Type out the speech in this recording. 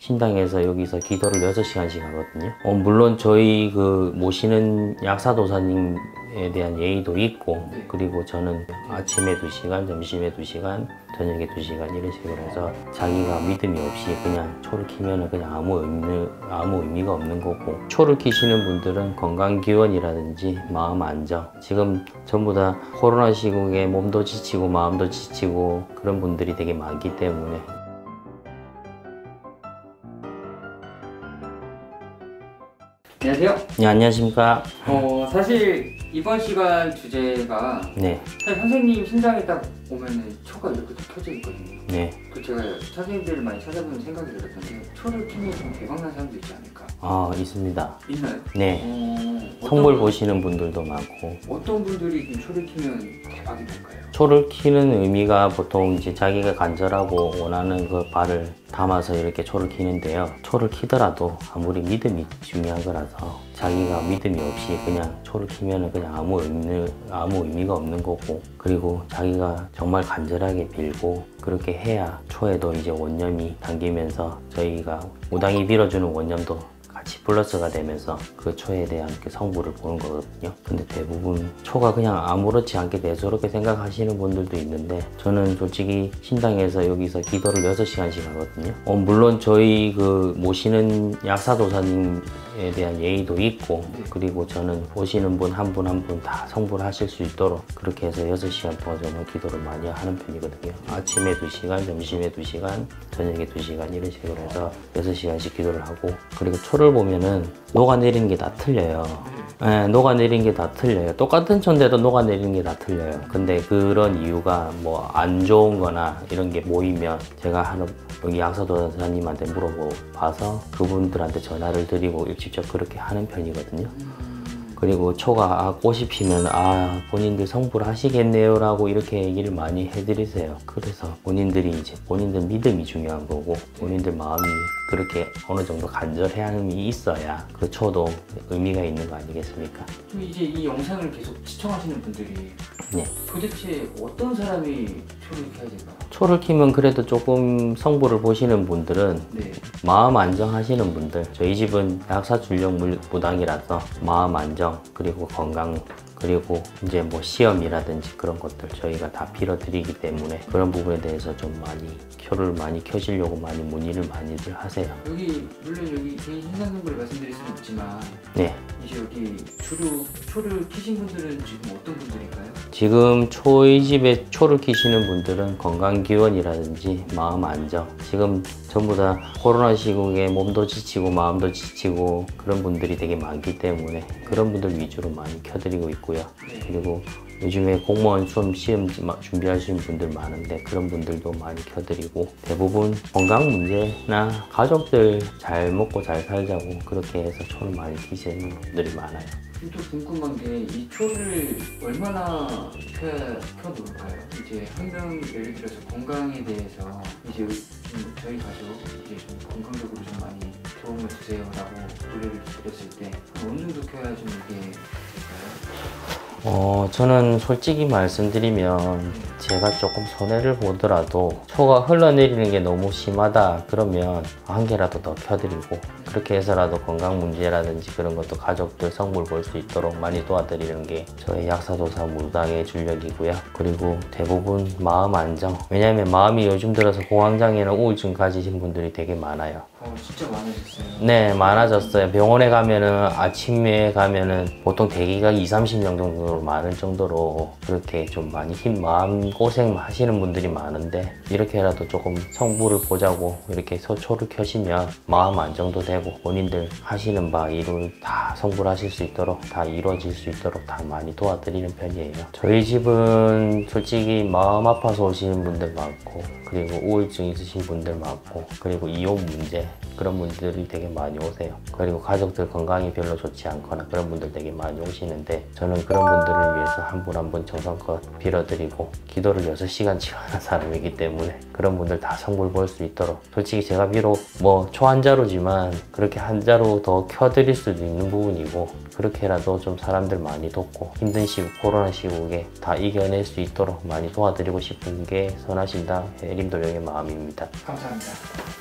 신당에서 여기서 기도를 6시간씩 하거든요. 어, 물론 저희 그 모시는 약사도사님에 대한 예의도 있고 네. 그리고 저는 아침에 2시간, 점심에 2시간, 저녁에 2시간 이런 식으로 해서 자기가 믿음이 없이 그냥 초를 키면은 그냥 아무 의미, 아무 의미가 없는 거고 초를 키시는 분들은 건강기원이라든지 마음 안정 지금 전부 다 코로나 시국에 몸도 지치고 마음도 지치고 그런 분들이 되게 많기 때문에 안녕하세요. 네, 안녕하십니까 어 사실 이번 시간 주제가 네, 사실 선생님 신장에 딱 보면은 초가 이렇게 또 켜져 있거든요. 네. 또 제가 선생님들을 많이 찾아보는 생각이 들었는데 초를 키면 좀 대박난 사람도 있지 않을까? 아 있습니다 있나요? 네 어, 분- 보시는 분들도 많고 어떤 분들이 좀 초를 키면 대박이 될까요? 초를 키는 의미가 보통 이제 자기가 간절하고 원하는 그 발을 담아서 이렇게 초를 키는데요. 초를 키더라도 아무리 믿음이 중요한 거라서 자기가 믿음이 없이 그냥 초를 키면은 그냥 아무 의미, 아무 의미가 없는 거고 그리고 자기가 정말 간절하게 빌고 그렇게 해야 초에도 이제 원념이 담기면서 저희가 무당이 빌어주는 원념도 같이 플러스가 되면서 그 초에 대한 그 성부를 보는 거거든요. 근데 대부분 초가 그냥 아무렇지 않게 대수롭게 생각하시는 분들도 있는데 저는 솔직히 신당에서 여기서 기도를 6시간씩 하거든요. 어, 물론 저희 그 모시는 약사도사님에 대한 예의도 있고 그리고 저는 보시는 분 한 분 한 분 다 성불 하실 수 있도록 그렇게 해서 6시간 동안 저는 기도를 많이 하는 편이거든요. 아침에 2시간, 점심에 2시간, 저녁에 2시간 이런 식으로 해서 6시간씩 기도를 하고 그리고 초를 보면은 녹아내리는 게 다 틀려요. 예, 녹아내리는 게다 틀려요. 똑같은 초인데도 녹아내리는 게다 틀려요. 근데 그런 이유가 뭐 안 좋은 거나 이런 게 모이면 제가 하는 여기 약사도사님한테 물어보고 봐서 그분들한테 전화를 드리고 직접 그렇게 하는 편이거든요. 그리고 초가 아, 꽃이 피면 아 본인들 성불 하시겠네요 라고 이렇게 얘기를 많이 해드리세요 그래서 본인들이 이제 본인들 믿음이 중요한 거고 본인들 마음이 그렇게 어느 정도 간절함이 있어야 그 초도 의미가 있는 거 아니겠습니까 그럼 이제 이 영상을 계속 시청하시는 분들이 네. 도대체 어떤 사람이 초를 켜야 될까? 초를 키면 그래도 조금 성불을 보시는 분들은 네. 마음 안정하시는 분들 저희 집은 약사 물- 무당이라서 마음 안정 그리고 건강 그리고 이제 뭐 시험이라든지 그런 것들 저희가 다 빌어드리기 때문에 그런 부분에 대해서 좀 많이 켜를 많이 켜시려고 많이 문의를 많이들 하세요. 여기 물론 여기 개인 신상 정보를 말씀드릴 수는 없지만 네. 이제 여기 주로 초를 키신 분들은 지금 어떤 분들일까요? 지금 초의 집에 초를 키시는 분들은 건강기원이라든지 마음 안정 지금 전부 다 코로나 시국에 몸도 지치고 마음도 지치고 그런 분들이 되게 많기 때문에 그런 분들 위주로 많이 켜드리고 있고 요 네. 그리고 요즘에 공무원 수험 시험 준비하시는 분들 많은데 그런 분들도 많이 켜드리고 대부분 건강 문제나 가족들 잘 먹고 잘 살자고 그렇게 해서 초를 많이 키시는 분들이 많아요 또 궁금한 게 이 초를 얼마나 켜놓을까요? 이제 한명 예를 들어서 건강에 대해서 이제 좀 저희 가족 이제 좀 건강적으로 좀 많이 도움을 주세요라고 노래를 드렸을 때 어느 정도 켜야 좀 이게 될까요? 어, 저는 솔직히 말씀드리면 제가 조금 손해를 보더라도 초가 흘러내리는 게 너무 심하다 그러면 한 개라도 더 켜드리고 그렇게 해서라도 건강 문제라든지 그런 것도 가족들 성불 볼 수 있도록 많이 도와드리는 게 저희 약사도사 무당의 줄력이고요. 그리고 대부분 마음 안정. 왜냐하면 마음이 요즘 들어서 공황장애나 우울증 가지신 분들이 되게 많아요. 어 진짜 많아졌어요. 네, 많아졌어요. 병원에 가면은 아침에 가면은 보통 대기가 2, 30명 정도 로 많을 정도로 그렇게 좀 많이 힘 마음 고생 하시는 분들이 많은데 이렇게라도 조금 성부를 보자고 이렇게 소초를 켜시면 마음 안정도 되고 본인들 하시는 바 일을 다 성불하실 수 있도록 다 이루어질 수 있도록 다 많이 도와드리는 편이에요. 저희 집은 솔직히 마음 아파서 오시는 분들 많고 그리고 우울증 있으신 분들 많고 그리고 이혼 문제 그런 분들이 되게 많이 오세요. 그리고 가족들 건강이 별로 좋지 않거나 그런 분들 되게 많이 오시는데 저는 그런 분들 을 위해서 한 분 한 분 정성껏 빌어드리고 기도를 6시간씩 하는 사람이기 때문에 그런 분들 다 성불 볼 수 있도록 솔직히 제가 비록 뭐 초한자루지만 그렇게 한자루 더 켜드릴 수도 있는 부분이고 그렇게라도 좀 사람들 많이 돕고 힘든 시국 코로나 시국에 다 이겨낼 수 있도록 많이 도와드리고 싶은 게 선하신당 해림도령의 마음입니다. 감사합니다.